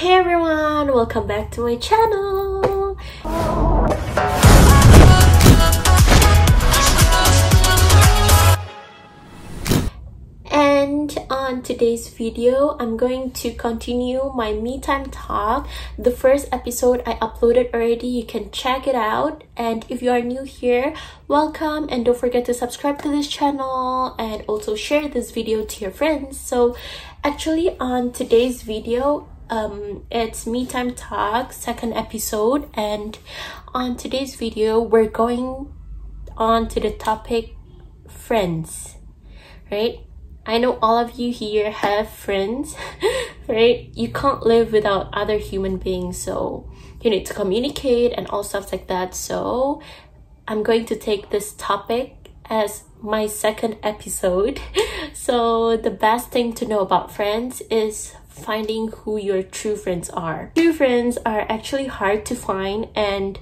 Hey everyone, welcome back to my channel. And on today's video, I'm going to continue my me time talk. The first episode I uploaded already, you can check it out. And if you are new here, welcome and don't forget to subscribe to this channel and also share this video to your friends. So actually on today's video, um, it's me time talk second episode and on today's video we're going on to the topic friends right I know all of you here have friends, right? You can't live without other human beings, so you need to communicate and all stuff like that. So I'm going to take this topic as my second episode. so the best thing to know about friends is finding who your true friends are. True friends are actually hard to find and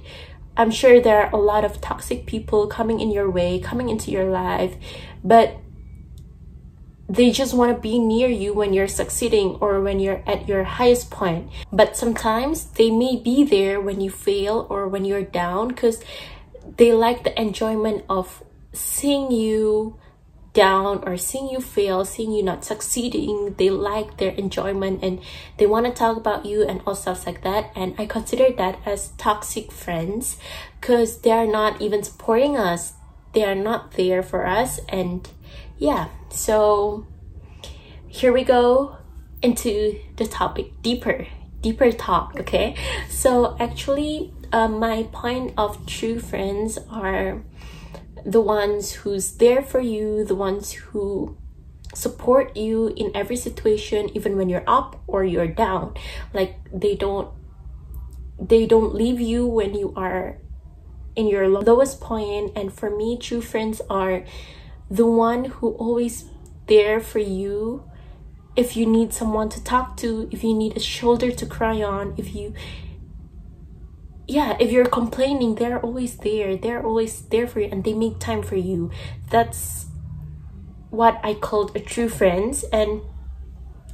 I'm sure there are a lot of toxic people coming in your way, coming into your life, but they just want to be near you when you're succeeding or when you're at your highest point. But sometimes they may be there when you fail or when you're down because they like the enjoyment of seeing you down or seeing you fail, seeing you not succeeding. They like their enjoyment and they want to talk about you and all stuff like that. And I consider that as toxic friends because they are not even supporting us. They are not there for us and yeah so here we go into the topic deeper deeper talk okay so actually uh, my point of true friends are the ones who's there for you the ones who support you in every situation even when you're up or you're down. Like they don't they don't leave you when you are in your lowest point. And for me true friends are the one who always there for you. If you need someone to talk to if you need a shoulder to cry on if you yeah if you're complaining they're always there. They're always there for you and they make time for you. That's what i called a true friends and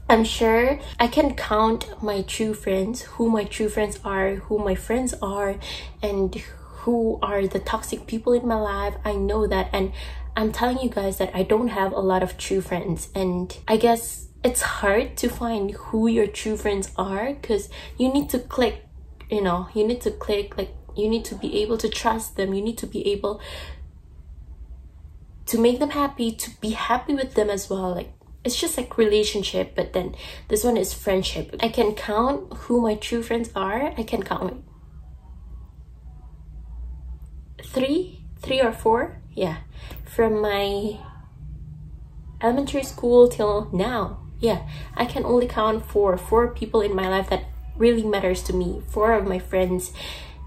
i'm sure i can count my true friends who my true friends are who my friends are and who are the toxic people in my life. I know that and I'm telling you guys that I don't have a lot of true friends and I guess it's hard to find who your true friends are because you need to click, you know, you need to click, like you need to be able to trust them. You need to be able to make them happy, to be happy with them as well. Like it's just like relationship, but then this one is friendship. I can count who my true friends are. I can count three, three or four. Yeah from my elementary school till now yeah i can only count for four people in my life that really matters to me four of my friends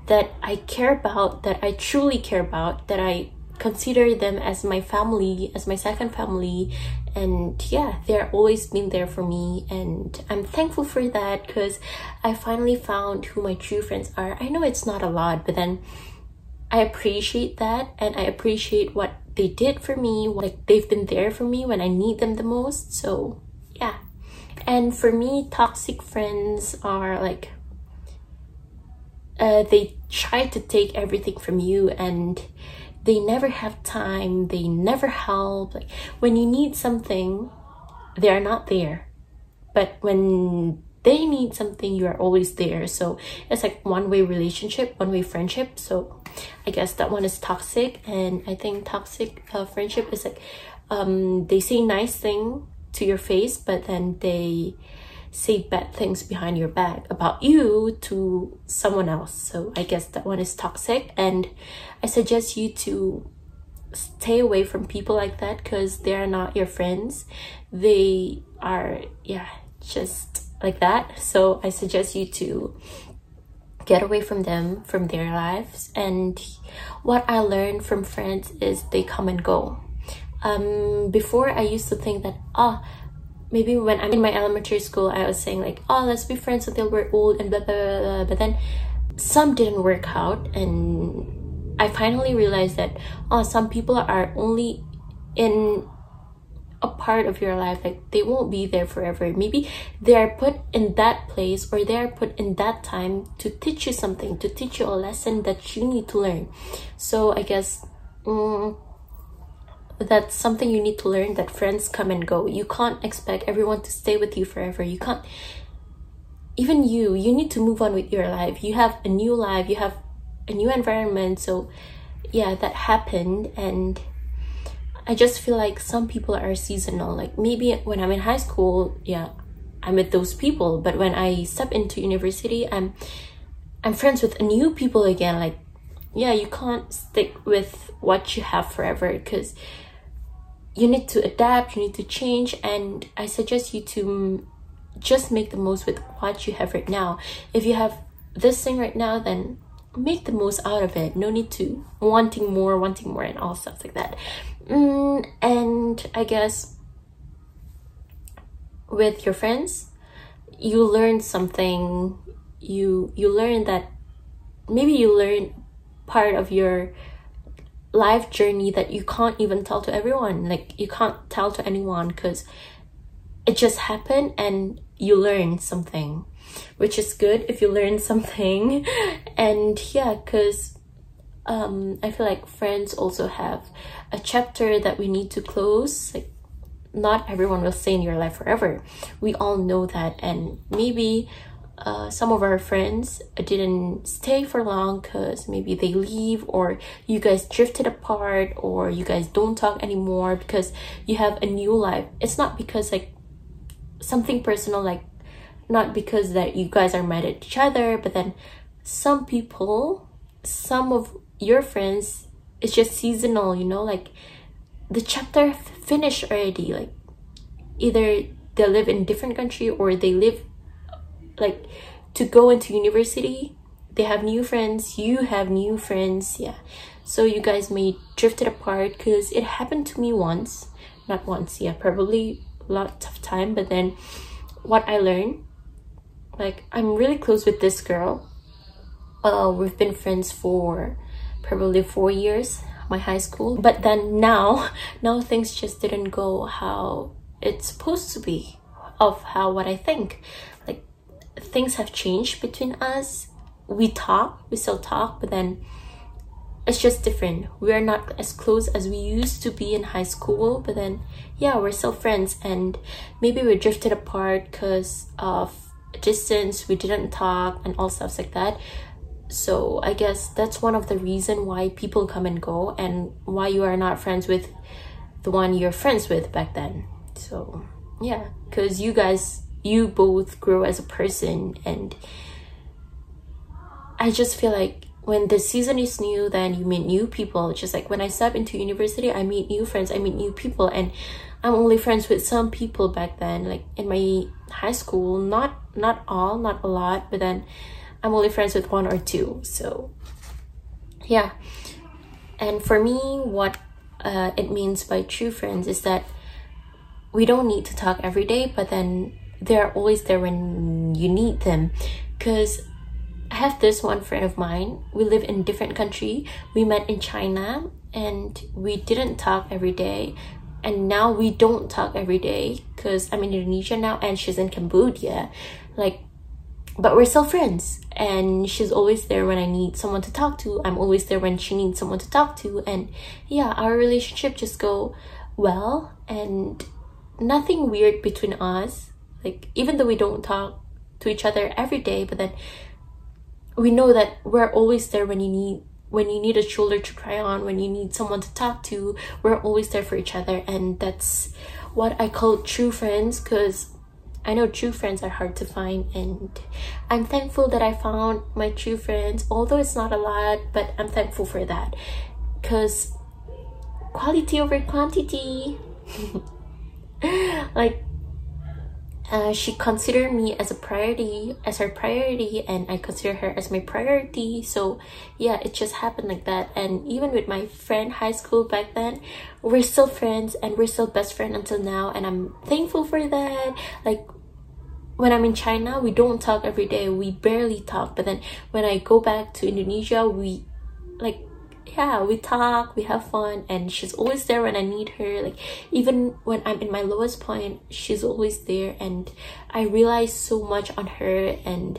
that i care about that i truly care about that i consider them as my family as my second family. And yeah they're always been there for me. And i'm thankful for that because i finally found who my true friends are. I know it's not a lot but then i appreciate that. And i appreciate what they did for me like they've been there for me when i need them the most. So yeah and for me toxic friends are like uh, they try to take everything from you and they never have time they never help. Like when you need something they are not there. But when they need something you are always there. So it's like one-way relationship one-way friendship. So I guess that one is toxic. And I think toxic uh, friendship is like um, they say nice thing to your face but then they say bad things behind your back about you to someone else so I guess that one is toxic and I suggest you to stay away from people like that because they're not your friends they are yeah just like that so I suggest you to get away from them, from their lives. And what I learned from friends is they come and go. Um, before I used to think that, oh, maybe when I'm in my elementary school, I was saying like, oh, let's be friends until we're old and blah, blah, blah, blah. But then some didn't work out. And I finally realized that, oh, some people are only in a part of your life like they won't be there forever maybe they are put in that place or they are put in that time to teach you something to teach you a lesson that you need to learn so i guess mm, that's something you need to learn that friends come and go you can't expect everyone to stay with you forever you can't even you you need to move on with your life you have a new life you have a new environment so yeah that happened and I just feel like some people are seasonal. Like maybe when I'm in high school, yeah, I'm with those people. But when I step into university, I'm I'm friends with new people again. Like, yeah, you can't stick with what you have forever because you need to adapt, you need to change, and I suggest you to just make the most with what you have right now. If you have this thing right now, then make the most out of it. No need to wanting more, wanting more, and all stuff like that. Mm, and I guess with your friends, you learn something. You you learn that maybe you learn part of your life journey that you can't even tell to everyone. Like you can't tell to anyone because it just happened and you learn something, which is good if you learn something. And yeah, because um, I feel like friends also have a chapter that we need to close. Like, not everyone will stay in your life forever. We all know that, and maybe uh, some of our friends didn't stay for long because maybe they leave or you guys drifted apart or you guys don't talk anymore because you have a new life. It's not because like something personal, like not because that you guys are mad at each other, but then some people, some of your friends it's just seasonal you know like the chapter finished already like either they live in different country or they live like to go into university they have new friends you have new friends yeah. So you guys may drifted apart because it happened to me once not once yeah probably lots of time but then what i learned like i'm really close with this girl. Uh we've been friends for probably four years my high school. But then now now things just didn't go how it's supposed to be of how what i think things have changed between us. We talk we still talk but then it's just different. We're not as close as we used to be in high school but then yeah we're still friends. And maybe we drifted apart because of distance we didn't talk and all stuff like that. So i guess that's one of the reason why people come and go and why you are not friends with the one you're friends with back then. So yeah because you guys you both grow as a person and i just feel like when the season is new then you meet new people just like when i step into university i meet new friends i meet new people and i'm only friends with some people back then like in my high school not not all not a lot but then I'm only friends with one or two. So yeah. And for me, what uh, it means by true friends is that we don't need to talk every day, but then they're always there when you need them. Because I have this one friend of mine. We live in different country. We met in China and we didn't talk every day. And now we don't talk every day because I'm in Indonesia now and she's in Cambodia. Like but we're still friends and she's always there when i need someone to talk to i'm always there when she needs someone to talk to and yeah our relationship just go well and nothing weird between us like even though we don't talk to each other every day but then we know that we're always there when you need when you need a shoulder to cry on when you need someone to talk to we're always there for each other. And that's what i call true friends because I know true friends are hard to find and I'm thankful that I found my true friends although it's not a lot but I'm thankful for that. Because quality over quantity. Like uh, she considered me as a priority as her priority and i consider her as my priority so yeah it just happened like that and even with my friend high school back then we're still friends and we're still best friend until now and i'm thankful for that like when I'm in China, we don't talk every day. We barely talk. But then when I go back to Indonesia, we like yeah we talk we have fun and she's always there when i need her. Like even when i'm in my lowest point she's always there and i realize so much on her and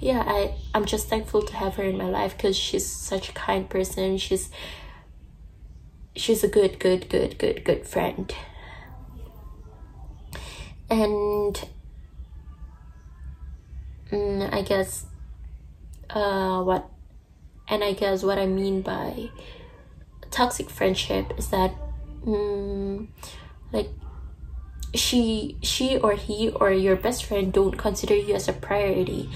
yeah i i'm just thankful to have her in my life because she's such a kind person. She's she's a good good good good good friend. And mm, i guess uh what and i guess what i mean by toxic friendship is that mm, like she she or he or your best friend don't consider you as a priority.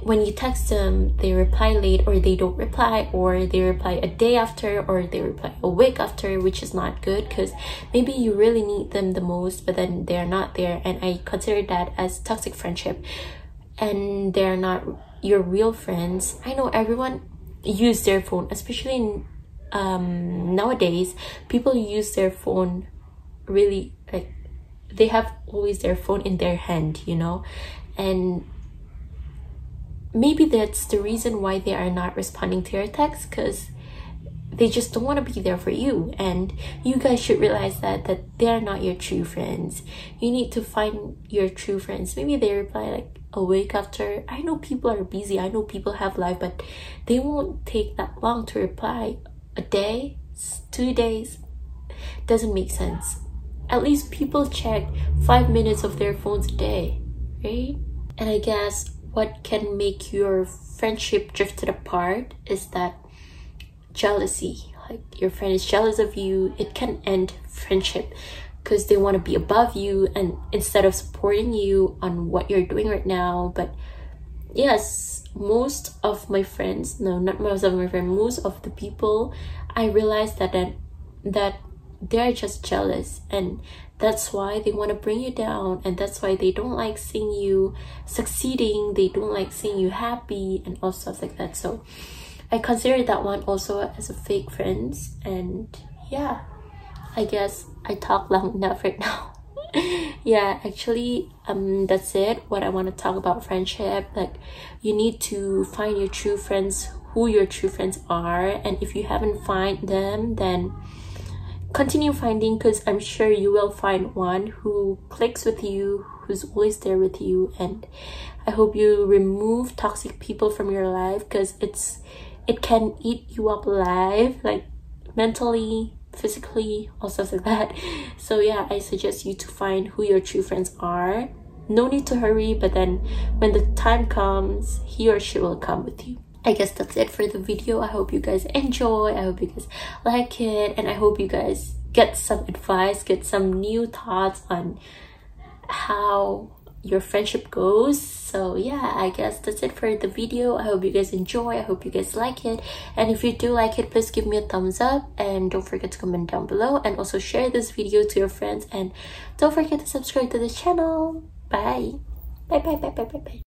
When you text them they reply late or they don't reply or they reply a day after or they reply a week after which is not good because maybe you really need them the most but then they're not there. And i consider that as toxic friendship. And they're not your real friends. I know everyone use their phone especially in, um, nowadays people use their phone really like they have always their phone in their hand you know? And maybe that's the reason why they are not responding to your text because they just don't want to be there for you. And you guys should realize that that they're not your true friends. You need to find your true friends. Maybe they reply like a week after. I know people are busy. I know people have life but they won't take that long to reply. A day two days doesn't make sense. At least people check five minutes of their phones a day right? And i guess what can make your friendship drifted apart is that jealousy. Like your friend is jealous of you. It can end friendship because they want to be above you and instead of supporting you on what you're doing right now. But yes most of my friends no not most of my friends most of the people i realized that that, that they're just jealous and that's why they want to bring you down and that's why they don't like seeing you succeeding. They don't like seeing you happy and all stuff like that. So i consider that one also as a fake friends and yeah i guess i talk long enough right now yeah actually um that's it what i want to talk about friendship like you need to find your true friends who your true friends are and if you haven't find them then continue finding because I'm sure you will find one who clicks with you, who's always there with you. And I hope you remove toxic people from your life because it's it can eat you up alive, like mentally, physically, all stuff like that. So yeah, I suggest you to find who your true friends are. No need to hurry, but then when the time comes, he or she will come with you. I guess that's it for the video. I hope you guys enjoy. I hope you guys like it. And I hope you guys get some advice, get some new thoughts on how your friendship goes. So yeah i guess that's it for the video. I hope you guys enjoy. I hope you guys like it. And if you do like it please give me a thumbs up. And don't forget to comment down below. And also share this video to your friends. And don't forget to subscribe to the channel. Bye. Bye bye bye bye bye, bye.